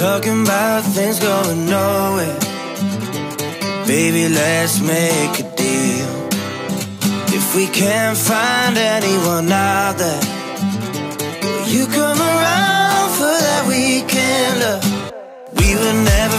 talking about things going nowhere. Baby, let's make a deal. If we can't find anyone out there, will you come around for that weekend? Love? We were never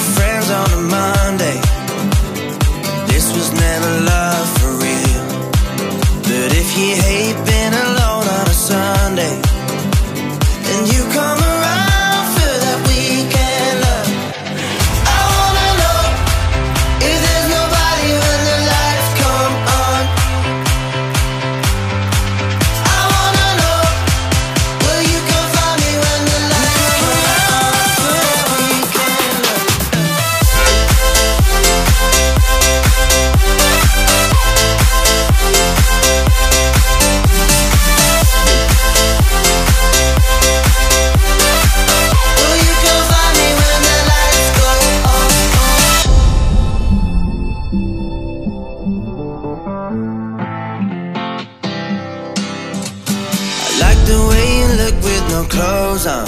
like the way you look with no clothes on.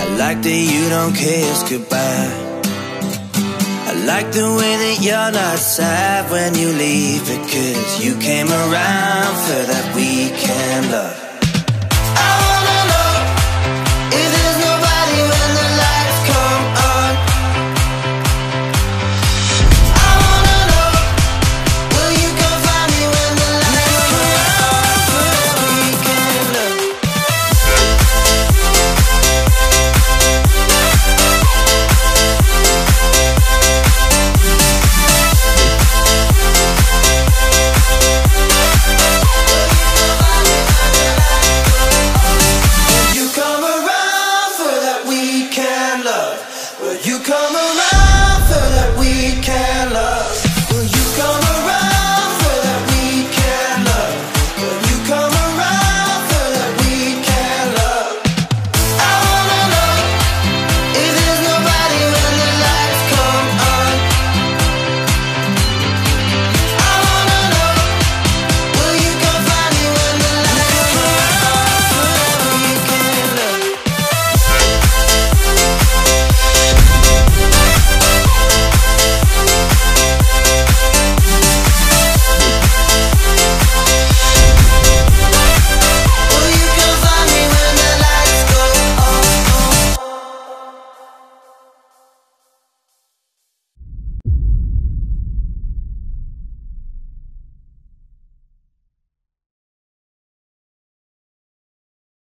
I like that you don't kiss goodbye. I like the way that you're not sad when you leave because you came around for that weekend love. You come around for that weekend love?